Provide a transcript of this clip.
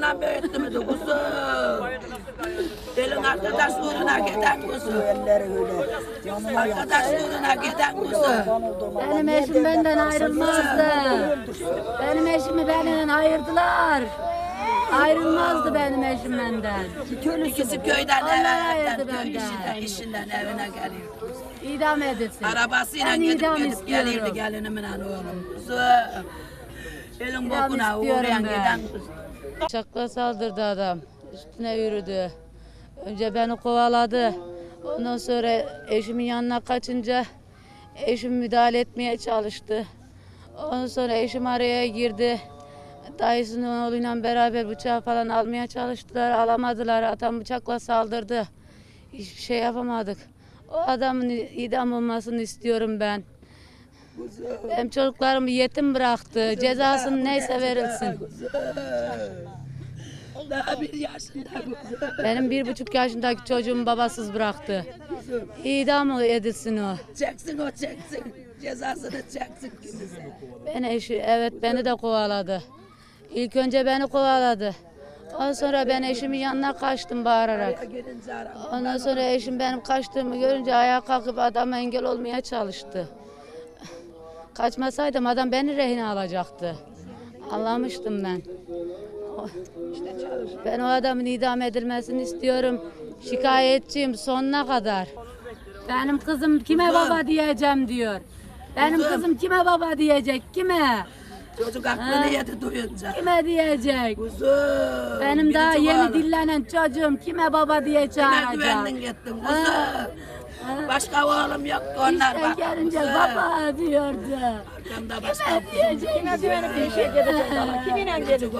Oğlan büyüttü mü de kuzum? Elin arkadaş uğruna giden kuzum. Arkadaş uğruna giden kuzum. Benim eşim benden ayrılmazdı. Benim eşimi benden ayırdılar. Ayrılmazdı benim eşim benden. İkisi köyden Allah eve, ayırdı evden, köy benden. işinden, işinden evine geliyor. İdam edilsin. Arabasıyla Ben gidip idam gidip istiyorum. gelirdi gelinimin hanı oğlum. Kuzum. Elin bokuna uğrayan giden kuzum. Bıçakla saldırdı adam. Üstüne yürüdü. Önce beni kovaladı. Ondan sonra eşimin yanına kaçınca eşim müdahale etmeye çalıştı. Ondan sonra eşim araya girdi. Dayısının oğluyla beraber bıçağı falan almaya çalıştılar. Alamadılar. Adam bıçakla saldırdı. Hiçbir şey yapamadık. O adamın idam olmasını istiyorum ben. Benim çocuklarımı yetim bıraktı. Cezasını neyse verilsin. Daha bir yaşında kuzum. Benim bir buçuk yaşındaki çocuğumu babasız bıraktı. İdam edilsin o. Çeksin o çeksin. Cezasını çeksin kimse. Beni eşi, evet beni de kovaladı. İlk önce beni kovaladı. Ondan sonra ben eşimin yanına kaçtım bağırarak. Ondan sonra eşim benim kaçtığımı görünce ayağa kalkıp adama engel olmaya çalıştı. Kaçmasaydım adam beni rehine alacaktı. Anlamıştım ben. Ben o adamın idam edilmesini istiyorum. Şikayetçiyim sonuna kadar. Benim kızım kime baba diyeceğim diyor. Benim kızım kime baba diyecek? Kime? Çocuk aklını yedi duyunca. Kime diyecek? Kuzum. Benim daha yeni oğlum. dillenen çocuğum kime baba diye Kime çağıracak? güvendin gittin kuzum. Başka oğlum yok ki onlar İşte bak. gelince kuzum. baba diyordu. Arkamda başka Kime diyecek? Kime güvenip bir şey gidecek ama kiminle gelecek?